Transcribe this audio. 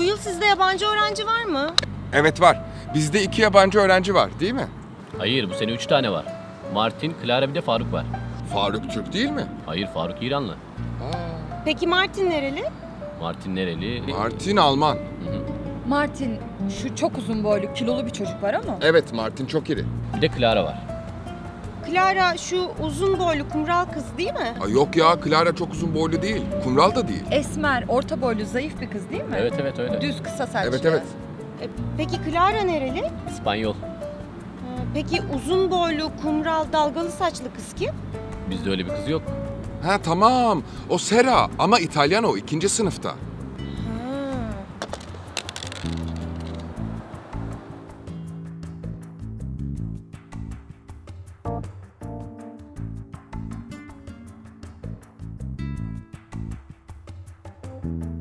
Bu yıl sizde yabancı öğrenci var mı? Evet var. Bizde iki yabancı öğrenci var değil mi? Hayır bu sene üç tane var. Martin, Clara bir de Faruk var. Faruk Türk değil mi? Hayır Faruk İranlı. Peki Martin nereli? Martin nereli? Martin Alman. Martin şu çok uzun boylu kilolu bir çocuk var ama. Evet Martin çok iri. Bir de Clara var. Clara şu uzun boylu kumral kız değil mi? Ay yok ya Clara çok uzun boylu değil. Kumral da değil. Esmer, orta boylu, zayıf bir kız değil mi? Evet evet öyle. Düz kısa saçlı. Evet evet. E, Peki Clara nereli? İspanyol. Peki uzun boylu, kumral, dalgalı saçlı kız kim? Bizde öyle bir kız yok. Ha tamam. O Sera ama İtalyan o ikinci sınıfta. Ha.